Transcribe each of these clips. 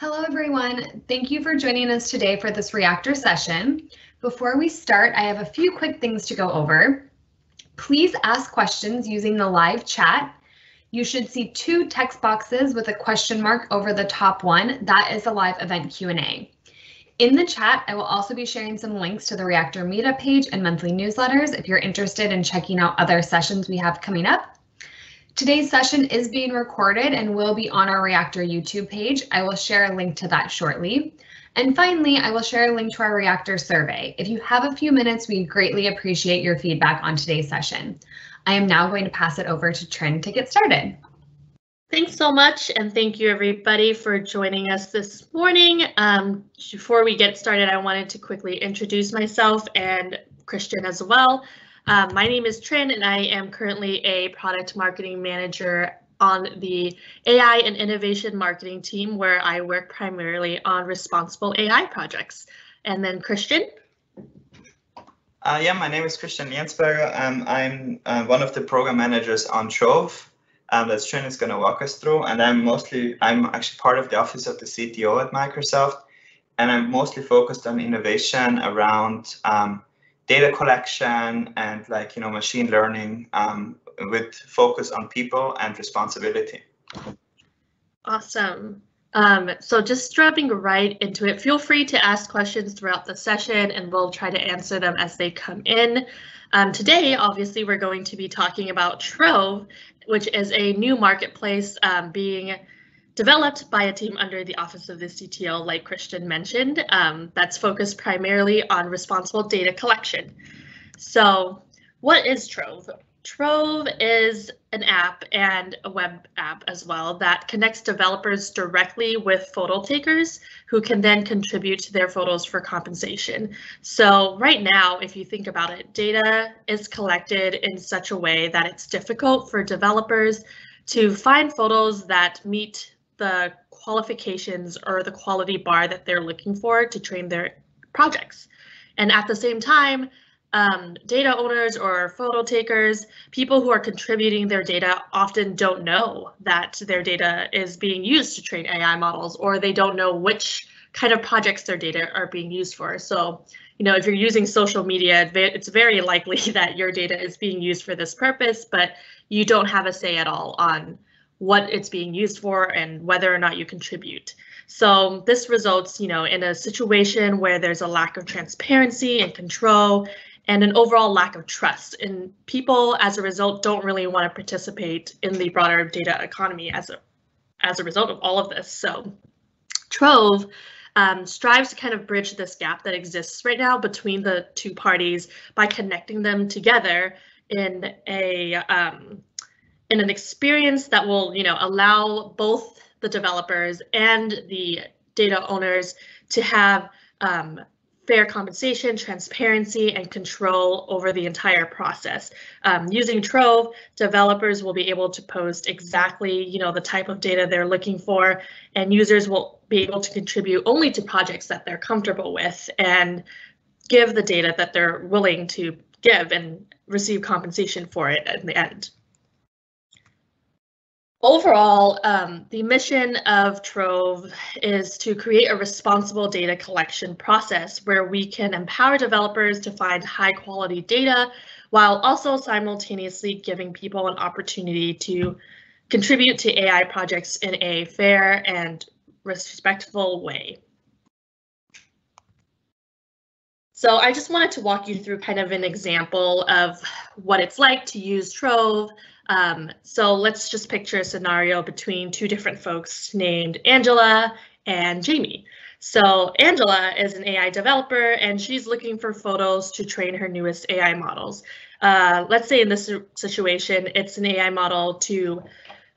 Hello, everyone. Thank you for joining us today for this reactor session. Before we start, I have a few quick things to go over. Please ask questions using the live chat. You should see two text boxes with a question mark over the top one. That is a live event Q&A. In the chat, I will also be sharing some links to the Reactor Meetup page and monthly newsletters if you're interested in checking out other sessions we have coming up. Today's session is being recorded and will be on our Reactor YouTube page. I will share a link to that shortly. And finally, I will share a link to our Reactor survey. If you have a few minutes, we greatly appreciate your feedback on today's session. I am now going to pass it over to Trinh to get started. Thanks so much, and thank you everybody for joining us this morning. Um, before we get started, I wanted to quickly introduce myself and Christian as well. Um, my name is Trinh and I am currently a product marketing manager on the AI and innovation marketing team where I work primarily on responsible AI projects. And then Christian. Uh, yeah, my name is Christian Liensberger. Um, I'm uh, one of the program managers on Trove um, that Trinh is going to walk us through. And I'm mostly, I'm actually part of the office of the CTO at Microsoft. And I'm mostly focused on innovation around um, data collection and like, you know, machine learning um, with focus on people and responsibility. Awesome. Um, so just dropping right into it, feel free to ask questions throughout the session and we'll try to answer them as they come in. Um, today, obviously, we're going to be talking about Trove, which is a new marketplace um, being developed by a team under the Office of the CTO, like Christian mentioned, um, that's focused primarily on responsible data collection. So what is Trove? Trove is an app and a web app as well that connects developers directly with photo takers who can then contribute to their photos for compensation. So right now, if you think about it, data is collected in such a way that it's difficult for developers to find photos that meet the qualifications or the quality bar that they're looking for to train their projects. And at the same time, um, data owners or photo takers, people who are contributing their data often don't know that their data is being used to train AI models, or they don't know which kind of projects their data are being used for. So, you know, if you're using social media, it's very likely that your data is being used for this purpose, but you don't have a say at all on what it's being used for and whether or not you contribute. So this results, you know, in a situation where there's a lack of transparency and control and an overall lack of trust. And people, as a result, don't really want to participate in the broader data economy as a, as a result of all of this. So Trove um, strives to kind of bridge this gap that exists right now between the two parties by connecting them together in a um, in an experience that will, you know, allow both the developers and the data owners to have um, fair compensation, transparency, and control over the entire process. Um, using Trove, developers will be able to post exactly, you know, the type of data they're looking for, and users will be able to contribute only to projects that they're comfortable with and give the data that they're willing to give and receive compensation for it in the end. Overall, um, the mission of Trove is to create a responsible data collection process where we can empower developers to find high quality data while also simultaneously giving people an opportunity to contribute to AI projects in a fair and respectful way. So I just wanted to walk you through kind of an example of what it's like to use Trove um, so let's just picture a scenario between two different folks named Angela and Jamie. So Angela is an AI developer and she's looking for photos to train her newest AI models. Uh, let's say in this situation, it's an AI model to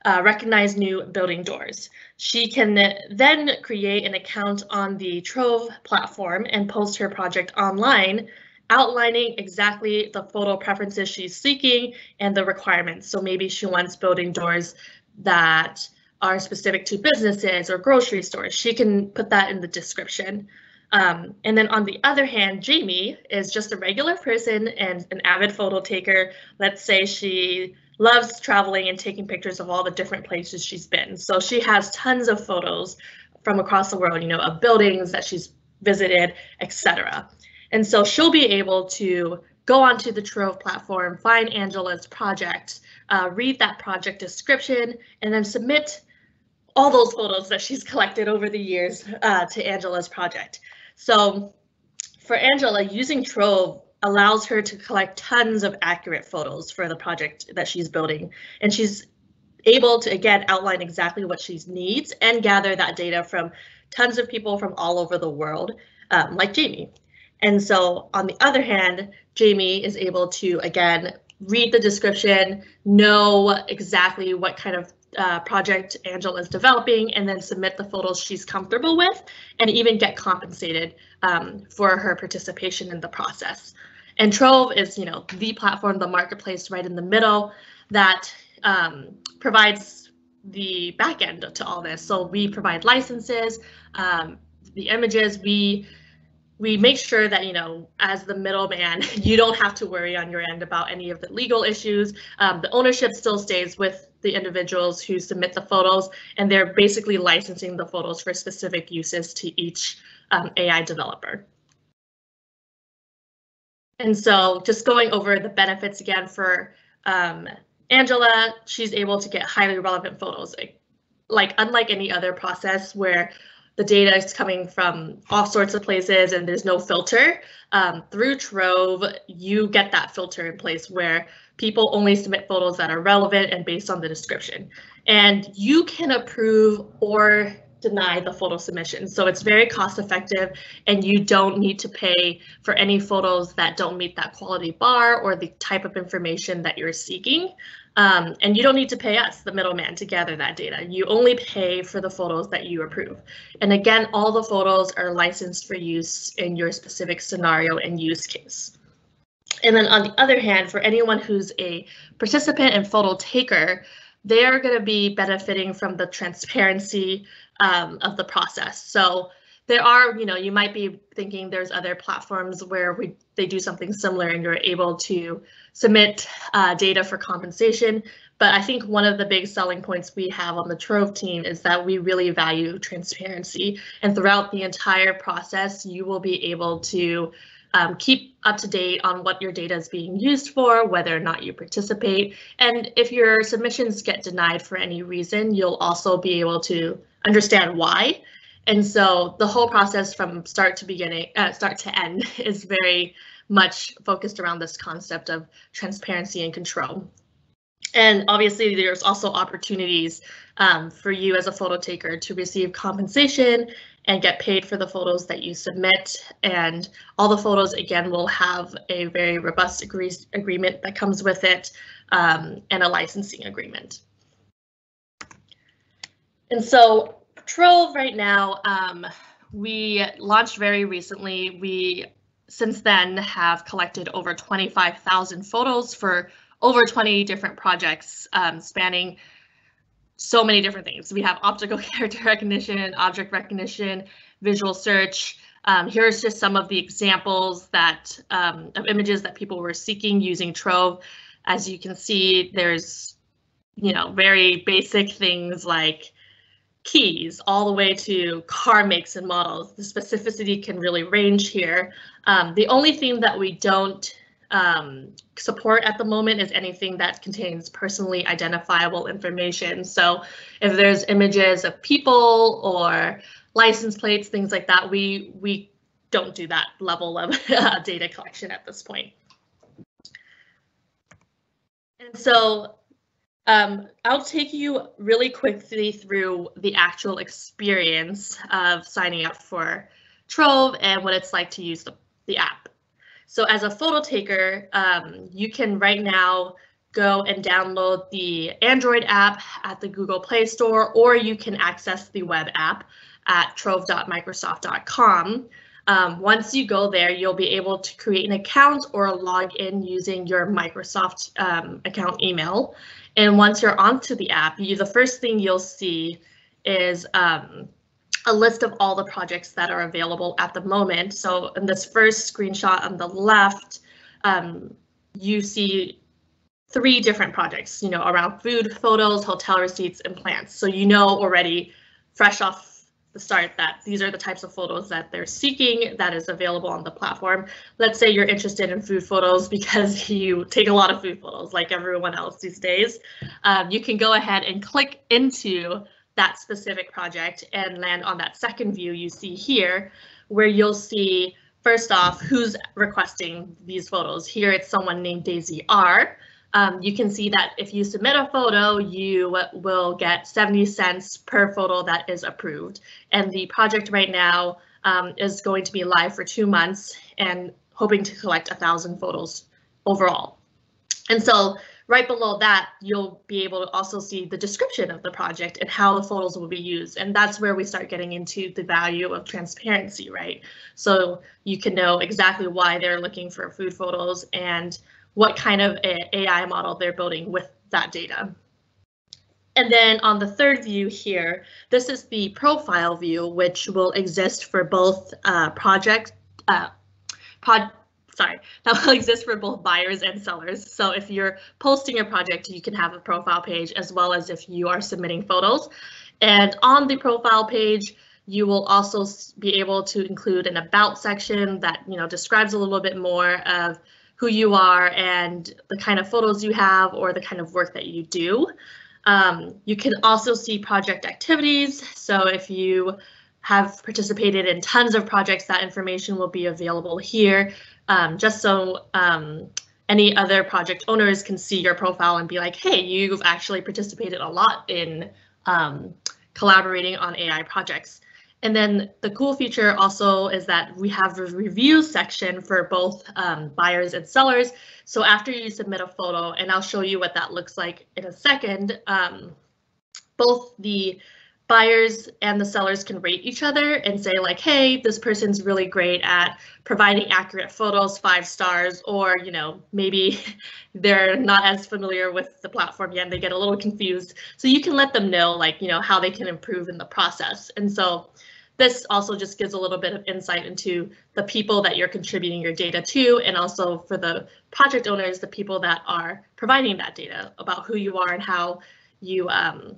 uh, recognize new building doors. She can then create an account on the Trove platform and post her project online outlining exactly the photo preferences she's seeking and the requirements. So maybe she wants building doors that are specific to businesses or grocery stores. She can put that in the description. Um, and then on the other hand, Jamie is just a regular person and an avid photo taker. Let's say she loves traveling and taking pictures of all the different places she's been. So she has tons of photos from across the world, you know, of buildings that she's visited, etc. And so she'll be able to go onto the Trove platform, find Angela's project, uh, read that project description, and then submit all those photos that she's collected over the years uh, to Angela's project. So for Angela, using Trove allows her to collect tons of accurate photos for the project that she's building. And she's able to, again, outline exactly what she needs and gather that data from tons of people from all over the world, um, like Jamie. And so on the other hand, Jamie is able to, again, read the description, know exactly what kind of uh, project Angela is developing, and then submit the photos she's comfortable with, and even get compensated um, for her participation in the process. And Trove is, you know, the platform, the marketplace right in the middle that um, provides the backend to all this. So we provide licenses, um, the images, we we make sure that, you know, as the middleman, you don't have to worry on your end about any of the legal issues. Um, the ownership still stays with the individuals who submit the photos, and they're basically licensing the photos for specific uses to each um, AI developer. And so just going over the benefits again for um, Angela, she's able to get highly relevant photos. Like unlike any other process where the data is coming from all sorts of places and there's no filter, um, through Trove, you get that filter in place where people only submit photos that are relevant and based on the description. And you can approve or deny the photo submission. So it's very cost effective and you don't need to pay for any photos that don't meet that quality bar or the type of information that you're seeking. Um, and you don't need to pay us, the middleman, to gather that data. You only pay for the photos that you approve. And again, all the photos are licensed for use in your specific scenario and use case. And then on the other hand, for anyone who's a participant and photo taker, they're going to be benefiting from the transparency um, of the process. So there are, you know, you might be thinking there's other platforms where we they do something similar and you're able to submit uh, data for compensation. But I think one of the big selling points we have on the Trove team is that we really value transparency. And throughout the entire process, you will be able to um, keep up to date on what your data is being used for, whether or not you participate. And if your submissions get denied for any reason, you'll also be able to understand why. And so the whole process from start to beginning, uh, start to end is very much focused around this concept of transparency and control. And obviously there's also opportunities um, for you as a photo taker to receive compensation and get paid for the photos that you submit. And all the photos, again, will have a very robust agree agreement that comes with it um, and a licensing agreement. And so Trove right now, um, we launched very recently. We since then have collected over 25,000 photos for over 20 different projects um, spanning so many different things. We have optical character recognition, object recognition, visual search. Um, here's just some of the examples that um, of images that people were seeking using Trove. As you can see, there's you know very basic things like keys all the way to car makes and models. The specificity can really range here. Um, the only thing that we don't um, support at the moment is anything that contains personally identifiable information. So if there's images of people or license plates, things like that, we we don't do that level of data collection at this point. And so um, I'll take you really quickly through the actual experience of signing up for Trove and what it's like to use the, the app. So as a photo taker, um, you can right now go and download the Android app at the Google Play Store, or you can access the web app at trove.microsoft.com. Um, once you go there, you'll be able to create an account or log in using your Microsoft um, account email. And once you're onto the app, you, the first thing you'll see is um, a list of all the projects that are available at the moment. So in this first screenshot on the left, um, you see three different projects, you know, around food, photos, hotel receipts, and plants. So you know already, fresh off start that these are the types of photos that they're seeking that is available on the platform. Let's say you're interested in food photos because you take a lot of food photos like everyone else these days. Um, you can go ahead and click into that specific project and land on that second view you see here where you'll see first off who's requesting these photos. Here it's someone named Daisy R. Um, you can see that if you submit a photo, you will get 70 cents per photo that is approved. And the project right now um, is going to be live for two months and hoping to collect a thousand photos overall. And so right below that, you'll be able to also see the description of the project and how the photos will be used. And that's where we start getting into the value of transparency, right? So you can know exactly why they're looking for food photos and what kind of AI model they're building with that data. And then on the third view here, this is the profile view, which will exist for both uh, project, uh, pod, sorry, that will exist for both buyers and sellers. So if you're posting a project, you can have a profile page as well as if you are submitting photos. And on the profile page, you will also be able to include an about section that you know describes a little bit more of who you are and the kind of photos you have or the kind of work that you do. Um, you can also see project activities. So if you have participated in tons of projects, that information will be available here, um, just so um, any other project owners can see your profile and be like, hey, you've actually participated a lot in um, collaborating on AI projects. And then the cool feature also is that we have a review section for both um, buyers and sellers. So after you submit a photo, and I'll show you what that looks like in a second, um, both the buyers and the sellers can rate each other and say like, hey, this person's really great at providing accurate photos, five stars, or, you know, maybe they're not as familiar with the platform yet and they get a little confused. So you can let them know like, you know, how they can improve in the process. And so this also just gives a little bit of insight into the people that you're contributing your data to and also for the project owners, the people that are providing that data about who you are and how you, um,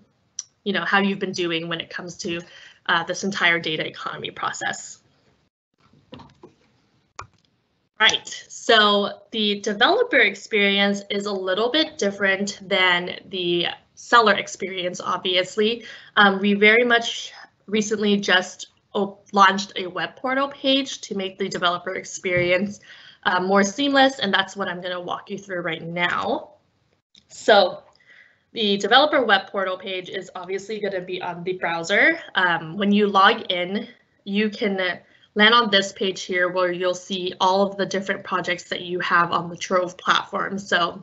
you know, how you've been doing when it comes to uh, this entire data economy process. Right, so the developer experience is a little bit different than the seller experience, obviously. Um, we very much recently just launched a web portal page to make the developer experience uh, more seamless, and that's what I'm going to walk you through right now. So the developer web portal page is obviously going to be on the browser. Um, when you log in, you can land on this page here where you'll see all of the different projects that you have on the Trove platform. So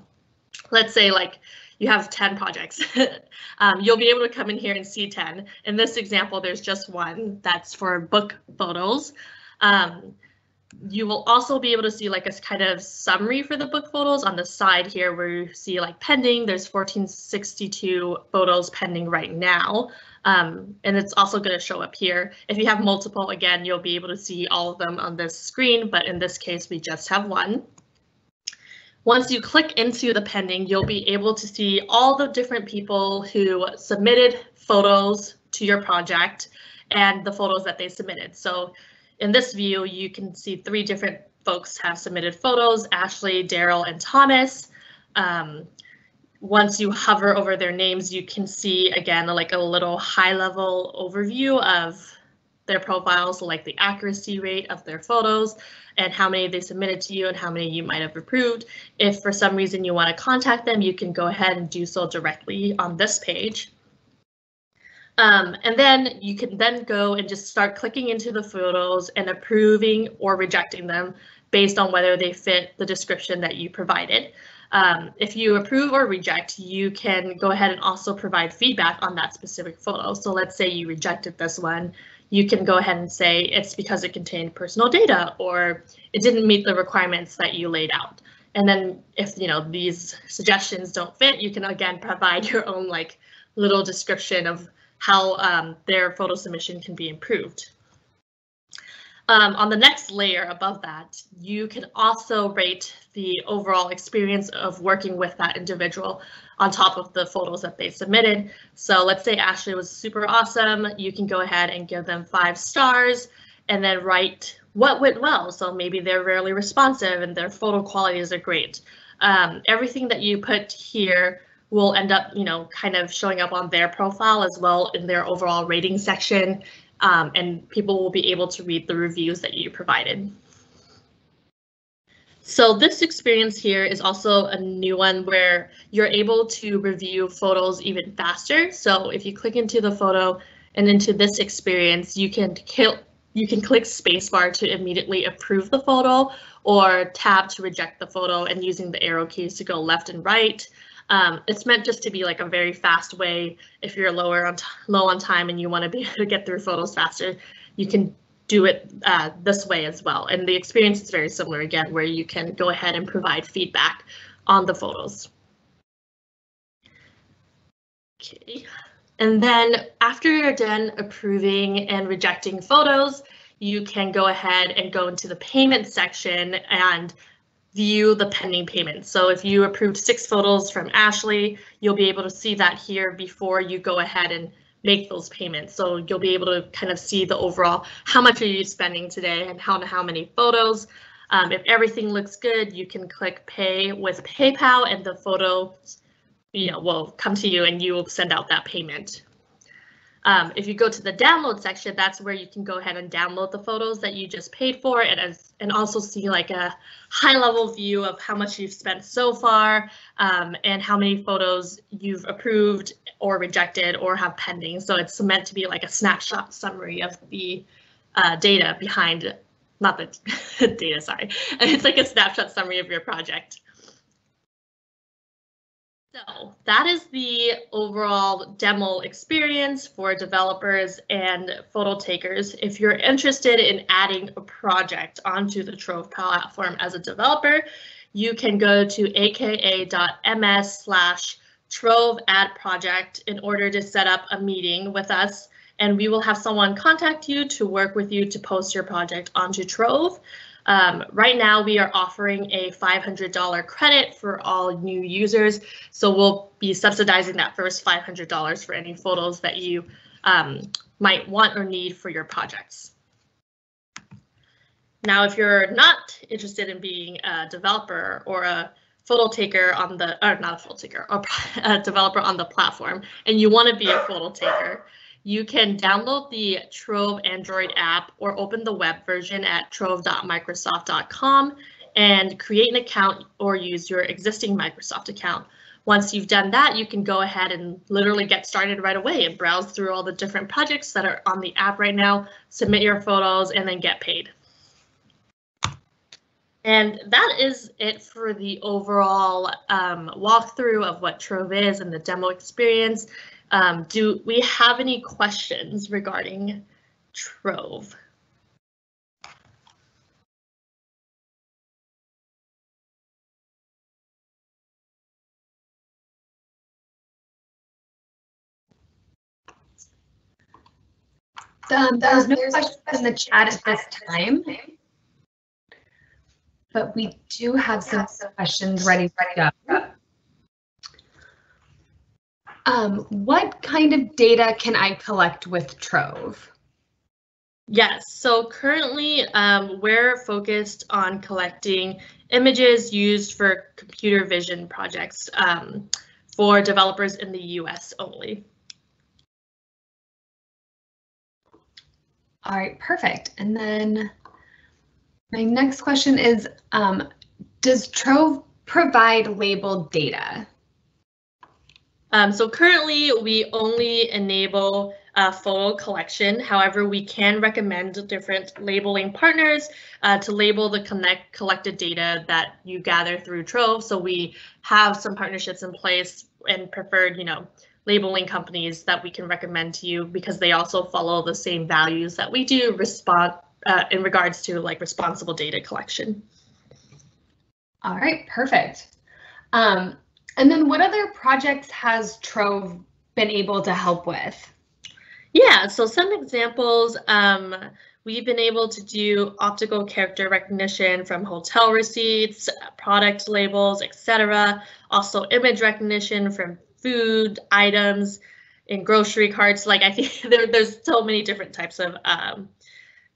let's say like you have 10 projects. um, you'll be able to come in here and see 10. In this example, there's just one that's for book photos. Um, you will also be able to see like a kind of summary for the book photos on the side here where you see like pending, there's 1462 photos pending right now. Um, and it's also going to show up here. If you have multiple, again, you'll be able to see all of them on this screen, but in this case, we just have one. Once you click into the pending, you'll be able to see all the different people who submitted photos to your project and the photos that they submitted. So in this view, you can see three different folks have submitted photos, Ashley, Daryl, and Thomas. Um, once you hover over their names, you can see again like a little high level overview of their profiles, like the accuracy rate of their photos and how many they submitted to you and how many you might have approved. If for some reason you want to contact them, you can go ahead and do so directly on this page. Um, and then you can then go and just start clicking into the photos and approving or rejecting them based on whether they fit the description that you provided. Um, if you approve or reject, you can go ahead and also provide feedback on that specific photo. So let's say you rejected this one, you can go ahead and say it's because it contained personal data or it didn't meet the requirements that you laid out. And then if you know these suggestions don't fit, you can again provide your own like little description of how um, their photo submission can be improved. Um, on the next layer above that, you can also rate the overall experience of working with that individual on top of the photos that they submitted. So let's say Ashley was super awesome. You can go ahead and give them five stars and then write what went well. So maybe they're rarely responsive and their photo qualities are great. Um, everything that you put here will end up, you know, kind of showing up on their profile as well in their overall rating section um, and people will be able to read the reviews that you provided. So this experience here is also a new one where you're able to review photos even faster. So if you click into the photo and into this experience, you can kill you can click spacebar to immediately approve the photo or tab to reject the photo and using the arrow keys to go left and right. Um, it's meant just to be like a very fast way. If you're lower on low on time and you want to be able to get through photos faster, you can do it uh, this way as well. And the experience is very similar again, where you can go ahead and provide feedback on the photos. Okay. And then after you're done approving and rejecting photos, you can go ahead and go into the payment section and view the pending payments. So if you approved six photos from Ashley, you'll be able to see that here before you go ahead and make those payments. So you'll be able to kind of see the overall, how much are you spending today and how, how many photos. Um, if everything looks good, you can click pay with PayPal and the photo you know, will come to you and you will send out that payment. Um, if you go to the download section, that's where you can go ahead and download the photos that you just paid for and, as, and also see like a high level view of how much you've spent so far um, and how many photos you've approved or rejected or have pending. So it's meant to be like a snapshot summary of the uh, data behind, not the data, sorry. It's like a snapshot summary of your project. So that is the overall demo experience for developers and photo takers. If you're interested in adding a project onto the Trove platform as a developer, you can go to aka.ms slash Trove add project in order to set up a meeting with us and we will have someone contact you to work with you to post your project onto Trove. Um, right now, we are offering a $500 credit for all new users. So we'll be subsidizing that first $500 for any photos that you um, might want or need for your projects. Now, if you're not interested in being a developer or a photo taker on the, or not a photo taker, or a developer on the platform, and you want to be a photo taker, you can download the Trove Android app or open the web version at trove.microsoft.com and create an account or use your existing Microsoft account. Once you've done that, you can go ahead and literally get started right away and browse through all the different projects that are on the app right now, submit your photos, and then get paid. And that is it for the overall um, walkthrough of what Trove is and the demo experience. Um, do we have any questions regarding Trove? Um, there's no questions in the chat at this time. But we do have some questions ready to go. Um, what kind of data can I collect with Trove? Yes, so currently um, we're focused on collecting images used for computer vision projects um, for developers in the US only. All right, perfect. And then my next question is, um, does Trove provide labeled data? Um, so currently we only enable uh, photo collection. However, we can recommend different labeling partners uh, to label the connect collected data that you gather through Trove. So we have some partnerships in place and preferred, you know, labeling companies that we can recommend to you because they also follow the same values that we do respond uh, in regards to like responsible data collection. All right, perfect. Um, and then what other projects has Trove been able to help with? Yeah, so some examples. Um, we've been able to do optical character recognition from hotel receipts, product labels, etc. Also image recognition from food items in grocery carts. Like I think there, there's so many different types of um,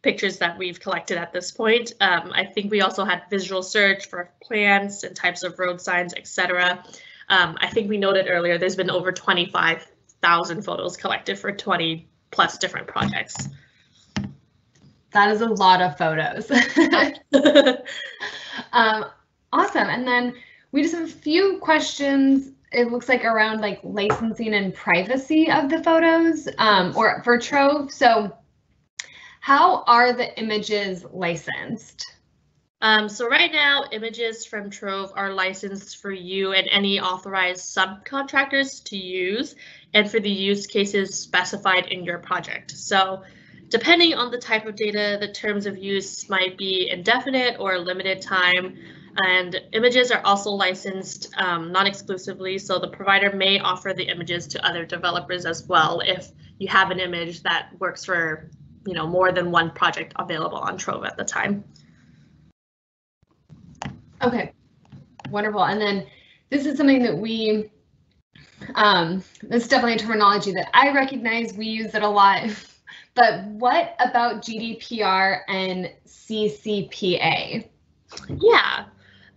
pictures that we've collected at this point. Um, I think we also had visual search for plants and types of road signs, etc. Um, I think we noted earlier there's been over 25,000 photos collected for 20 plus different projects. That is a lot of photos. um, awesome. And then we just have a few questions. It looks like around like licensing and privacy of the photos um, or for Trove. So how are the images licensed? Um, so right now, images from Trove are licensed for you and any authorized subcontractors to use and for the use cases specified in your project. So depending on the type of data, the terms of use might be indefinite or limited time. And images are also licensed um, non-exclusively, so the provider may offer the images to other developers as well if you have an image that works for you know more than one project available on Trove at the time. Okay, wonderful. And then this is something that we, um, this is definitely a terminology that I recognize. We use it a lot. But what about GDPR and CCPA? Yeah.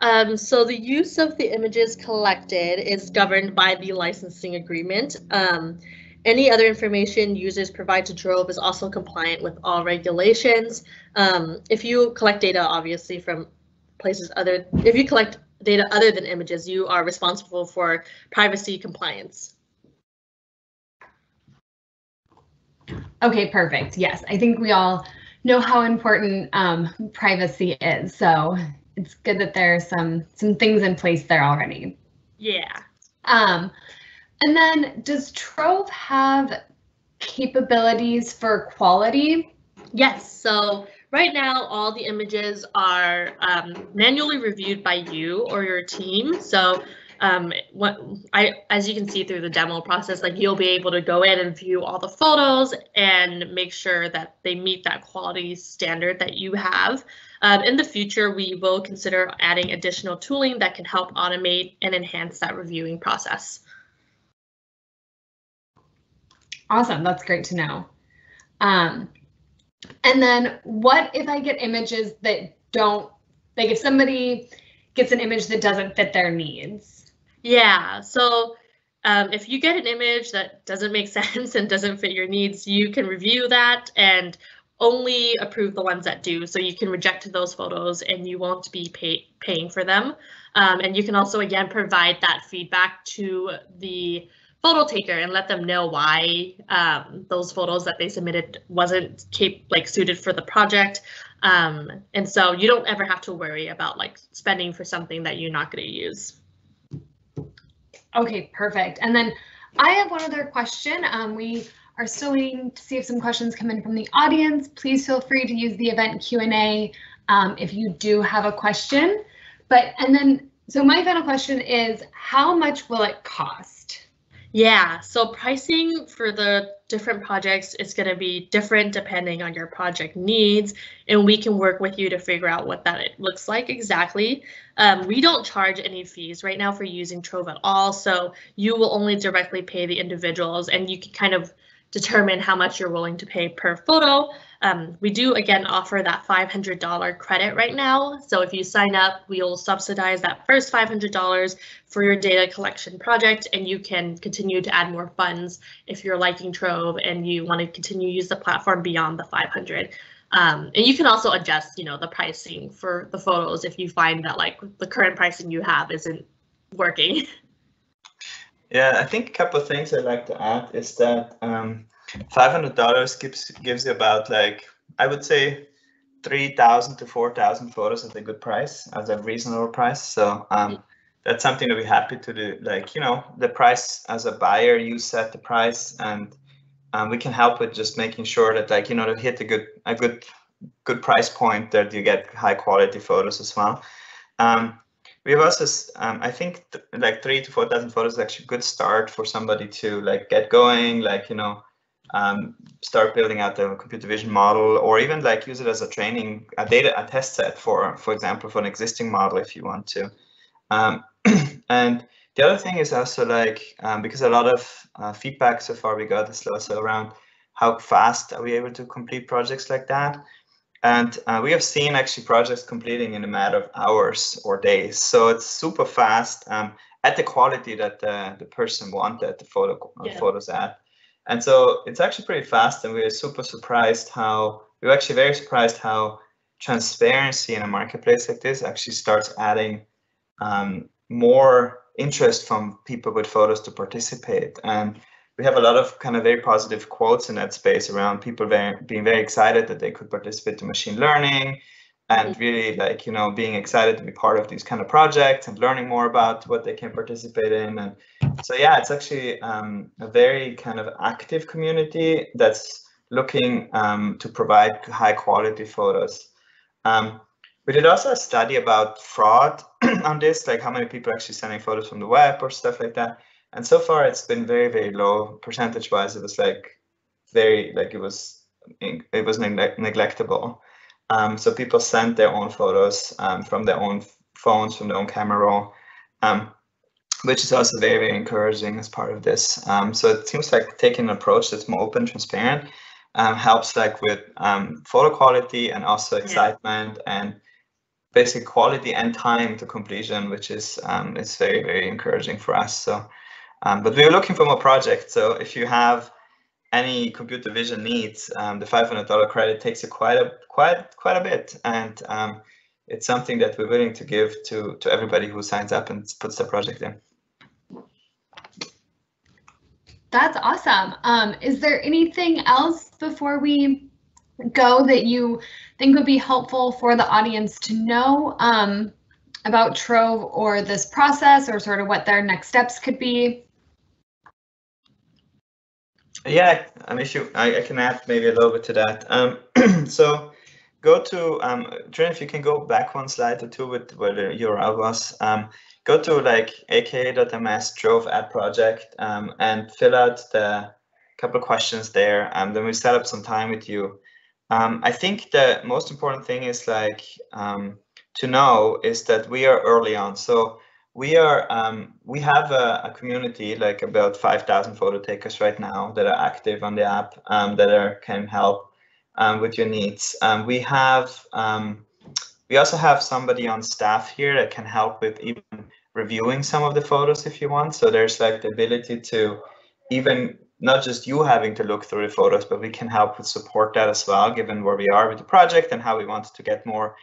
Um, so the use of the images collected is governed by the licensing agreement. Um, any other information users provide to Trove is also compliant with all regulations. Um, if you collect data, obviously, from places other, if you collect data other than images, you are responsible for privacy compliance. Okay, perfect. Yes, I think we all know how important um, privacy is. So it's good that there are some some things in place there already. Yeah. Um, and then does Trove have capabilities for quality? Yes. So right now, all the images are um, manually reviewed by you or your team. So um, what I, as you can see through the demo process, like you'll be able to go in and view all the photos and make sure that they meet that quality standard that you have. Um, in the future, we will consider adding additional tooling that can help automate and enhance that reviewing process. Awesome, that's great to know. Um, and then what if I get images that don't, like if somebody gets an image that doesn't fit their needs? Yeah, so um, if you get an image that doesn't make sense and doesn't fit your needs, you can review that and only approve the ones that do. So you can reject those photos and you won't be pay paying for them. Um, and you can also, again, provide that feedback to the photo taker and let them know why um, those photos that they submitted wasn't keep, like suited for the project. Um, and so you don't ever have to worry about like spending for something that you're not going to use. Okay, perfect. And then I have one other question. Um, we are still waiting to see if some questions come in from the audience. Please feel free to use the event Q&A um, if you do have a question. But and then, so my final question is, how much will it cost? Yeah, so pricing for the different projects is going to be different depending on your project needs, and we can work with you to figure out what that looks like exactly. Um, we don't charge any fees right now for using Trove at all, so you will only directly pay the individuals, and you can kind of determine how much you're willing to pay per photo. Um, we do again offer that $500 credit right now. So if you sign up, we'll subsidize that first $500 for your data collection project and you can continue to add more funds if you're liking Trove and you want to continue to use the platform beyond the 500. Um, and you can also adjust, you know, the pricing for the photos if you find that like the current pricing you have isn't working. Yeah, I think a couple of things I'd like to add is that um, $500 gives gives you about like I would say 3,000 to 4,000 photos at a good price, as a reasonable price. So um, that's something that we're happy to do. Like you know, the price as a buyer, you set the price, and um, we can help with just making sure that like you know to hit a good a good good price point that you get high quality photos as well. Um, we have also, um, I think, th like three to four thousand photos is actually a good start for somebody to like get going, like you know, um, start building out the computer vision model or even like use it as a training, a data, a test set for, for example, for an existing model if you want to. Um, and the other thing is also like, um, because a lot of uh, feedback so far we got is also around how fast are we able to complete projects like that. And uh, we have seen actually projects completing in a matter of hours or days. So it's super fast um, at the quality that the, the person wanted the photo uh, yeah. photos at. And so it's actually pretty fast and we're super surprised how, we were actually very surprised how transparency in a marketplace like this actually starts adding um, more interest from people with photos to participate. And we have a lot of kind of very positive quotes in that space around people very, being very excited that they could participate in machine learning and really like, you know, being excited to be part of these kind of projects and learning more about what they can participate in. And so, yeah, it's actually um, a very kind of active community that's looking um, to provide high quality photos. Um, we did also a study about fraud on this, like how many people are actually sending photos from the web or stuff like that. And so far, it's been very, very low percentage wise. It was like very, like it was, it was neg neglectable. Um, so people sent their own photos um, from their own phones, from their own camera roll, um, which is also very, very encouraging as part of this. Um, so it seems like taking an approach that's more open, transparent, um, helps like with um, photo quality and also excitement yeah. and basic quality and time to completion, which is um, is very very encouraging for us. So, um, but we're looking for more projects. So if you have any computer vision needs, um, the $500 credit takes a quite a quite quite a bit, and um, it's something that we're willing to give to to everybody who signs up and puts the project in. That's awesome. Um, is there anything else before we go that you think would be helpful for the audience to know um, about Trove or this process or sort of what their next steps could be? Yeah, an issue I, I can add maybe a little bit to that. Um, so go to um, Trinh, if you can go back one slide or two with where the URL was. Um, go to like aka.ms Trove ad project um, and fill out the couple questions there. Um, then we set up some time with you. Um, I think the most important thing is like um, to know is that we are early on. So we are um, we have a, a, community like about 5,000 photo takers right now that are active on the app um, that are can help um, with your needs. Um, we have we also have somebody on staff here that can help with even reviewing some of the photos if you want. So there's like the ability to even not just you having to look through the photos, but we can help with support that as well, given where we are with the project and how we want to get more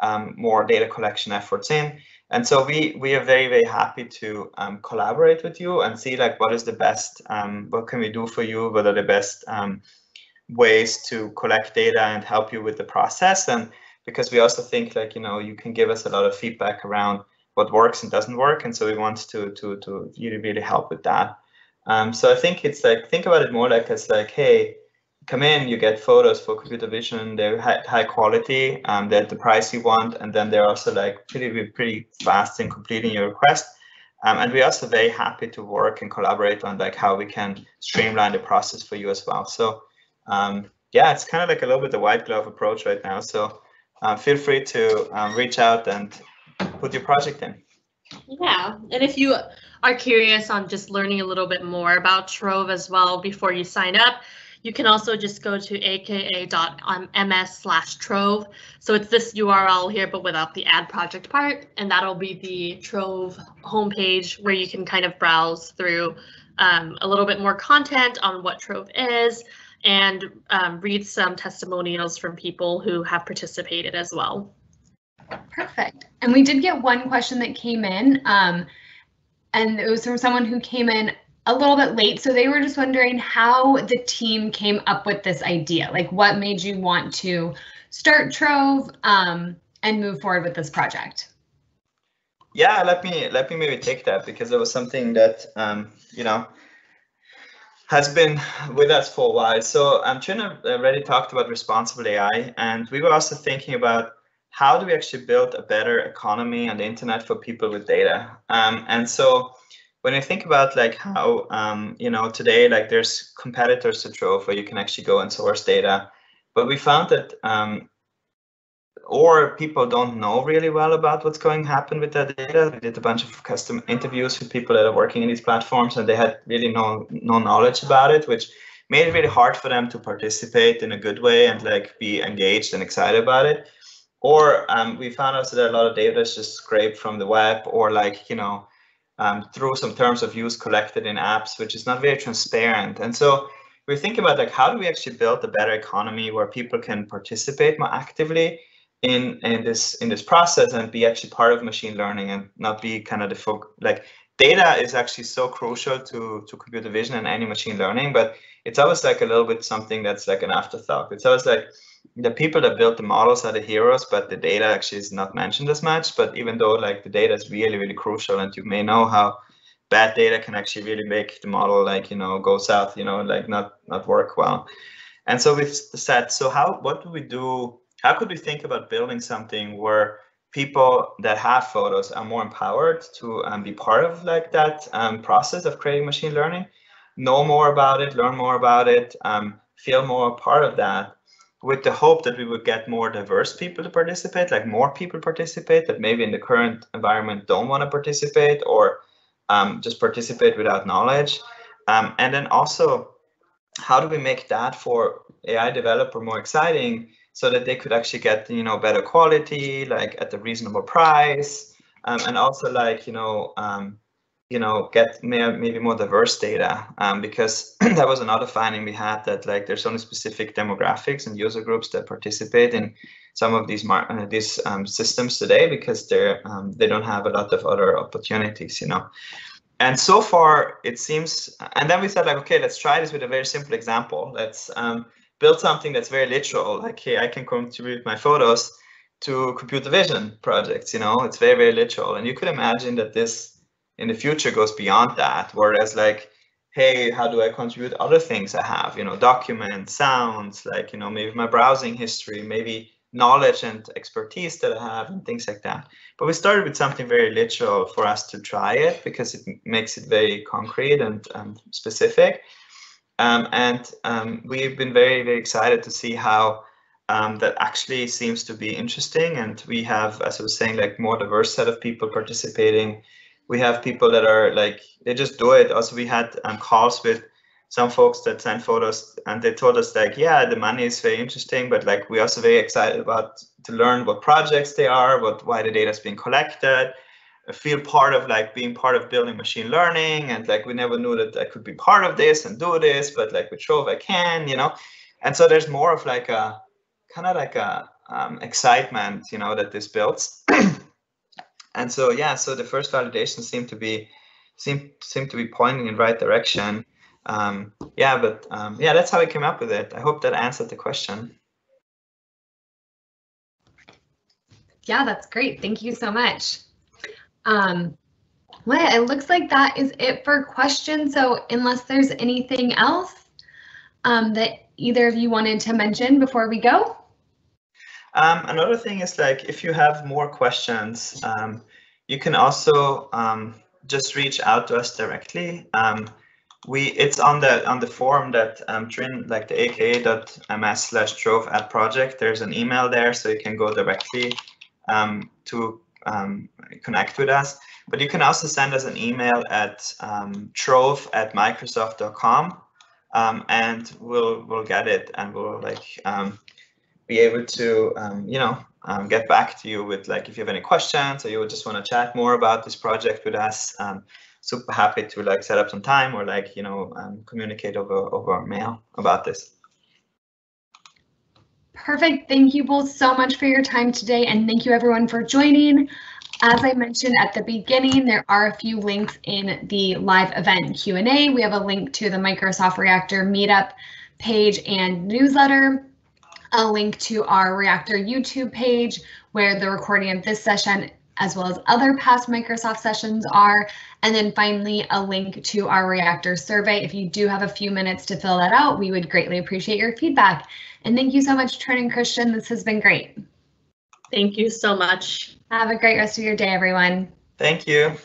um, more data collection efforts in. And so we we are very very happy to um, collaborate with you and see like what is the best, um, what can we do for you, what are the best um, ways to collect data and help you with the process. And because we also think like you know you can give us a lot of feedback around what works and doesn't work, and so we want to to to really really help with that. Um, so I think it's like, think about it more like as like, hey, come in, you get photos for computer vision, they're high, high quality, um, they're the price you want, and then they're also like pretty, pretty fast in completing your request. Um, and we're also very happy to work and collaborate on like how we can streamline the process for you as well. So um, yeah, it's kind of like a little bit the white glove approach right now. So uh, feel free to um, reach out and put your project in. Yeah, and if you are curious on just learning a little bit more about Trove as well before you sign up, you can also just go to aka.ms slash Trove. So it's this URL here, but without the ad project part, and that'll be the Trove homepage where you can kind of browse through um, a little bit more content on what Trove is and um, read some testimonials from people who have participated as well. Perfect. And we did get one question that came in. Um, and it was from someone who came in a little bit late. So they were just wondering how the team came up with this idea. Like, what made you want to start Trove um, and move forward with this project? Yeah, let me let me maybe take that because it was something that um, you know has been with us for a while. So um, Trina already talked about responsible AI, and we were also thinking about how do we actually build a better economy on the internet for people with data? Um, and so when you think about like how um, you know today like there's competitors to Trove where you can actually go and source data, but we found that um, or people don't know really well about what's going to happen with that data. We did a bunch of custom interviews with people that are working in these platforms, and they had really no no knowledge about it, which made it really hard for them to participate in a good way and like be engaged and excited about it. Or um, we found out that a lot of data is just scraped from the web, or like you know um, through some terms of use collected in apps, which is not very transparent. And so we're thinking about like how do we actually build a better economy where people can participate more actively in in this in this process and be actually part of machine learning and not be kind of the folk like data is actually so crucial to to computer vision and any machine learning but it's always like a little bit something that's like an afterthought it's always like the people that built the models are the heroes but the data actually is not mentioned as much. But even though like the data is really really crucial and you may know how bad data can actually really make the model like you know go south you know like not not work well. And so we've said so how what do we do how could we think about building something where people that have photos are more empowered to um, be part of like that um, process of creating machine learning, know more about it, learn more about it, um, feel more part of that with the hope that we would get more diverse people to participate, like more people participate that maybe in the current environment don't want to participate or um, just participate without knowledge. Um, and then also, how do we make that for AI developer more exciting so that they could actually get you know better quality like at a reasonable price um, and also like you know um, you know get maybe more diverse data um, because that was another finding we had that like there's only specific demographics and user groups that participate in some of these mar- uh, these um, systems today because they're um, they don't have a lot of other opportunities you know and so far it seems and then we said like okay let's try this with a very simple example let's um, build something that's very literal, like, hey, I can contribute my photos to computer vision projects, you know, it's very, very literal. And you could imagine that this in the future goes beyond that, whereas like, hey, how do I contribute other things I have, you know, documents, sounds, like, you know, maybe my browsing history, maybe knowledge and expertise that I have and things like that. But we started with something very literal for us to try it because it makes it very concrete and, and specific. Um, and um, we've been very, very excited to see how um, that actually seems to be interesting. And we have, as I was saying, like more diverse set of people participating. We have people that are like, they just do it. Also, we had um, calls with some folks that sent photos and they told us like, yeah, the money is very interesting, but like we're also very excited about to learn what projects they are, what why the data is being collected, feel part of like being part of building machine learning and like we never knew that I could be part of this and do this, but like with Trove I can, you know. And so there's more of like a kind of like a um, excitement, you know, that this builds. and so yeah, so the first validation seemed to be seem seem to be pointing in the right direction. Um, yeah, but um, yeah, that's how we came up with it. I hope that answered the question. Yeah, that's great. Thank you so much. Um, well, it looks like that is it for questions. So unless there's anything else um, that either of you wanted to mention before we go? Um, another thing is like if you have more questions, um, you can also um, just reach out to us directly. Um, we it's on the on the form that um, Trinh like the aka.ms slash trove at project. There's an email there, so you can go directly um, to um, connect with us. But you can also send us an email at um, trove at microsoft.com um, and we'll we'll get it and we'll like um, be able to um, you know um, get back to you with like if you have any questions or you just want to chat more about this project with us. Um, super happy to like set up some time or like you know communicate over over mail about this. Perfect. Thank you both so much for your time today and thank you everyone for joining. As I mentioned at the beginning, there are a few links in the live event Q&A. We have a link to the Microsoft Reactor meetup page and newsletter, a link to our Reactor YouTube page where the recording of this session as well as other past Microsoft sessions are. And then finally, a link to our Reactor survey. If you do have a few minutes to fill that out, we would greatly appreciate your feedback. And thank you so much, Trinh and Christian. This has been great. Thank you so much. Have a great rest of your day, everyone. Thank you.